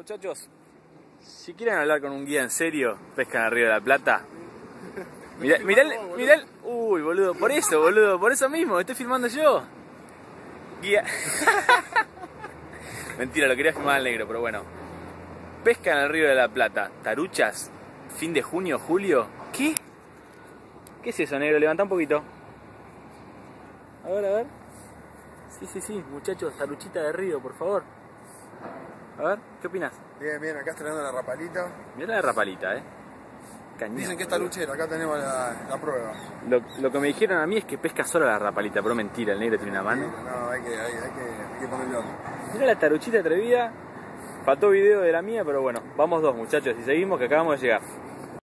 muchachos, si quieren hablar con un guía en serio, pescan Río de la Plata. Mirá, mirá, el- mirá el- Uy, boludo, por eso, boludo, por eso mismo, estoy filmando yo. Guía. Mentira, lo quería filmar al negro, pero bueno. Pescan al Río de la Plata. Taruchas, fin de junio, julio. ¿Qué? ¿Qué es eso, negro? Levanta un poquito. A ver, a ver. Sí, sí, sí, muchachos, taruchita de río, por favor. A ver, ¿qué opinas? Bien, bien, acá estrenando la rapalita. Mirá la rapalita, eh. Cañón, Dicen que está luchera, acá tenemos la, la prueba. Lo, lo que me dijeron a mí es que pesca solo la rapalita, pero mentira, el negro tiene una mano. No, hay que, hay, hay que, hay que ponerle otro. Mira la taruchita atrevida. Faltó video de la mía, pero bueno, vamos dos muchachos y seguimos que acabamos de llegar.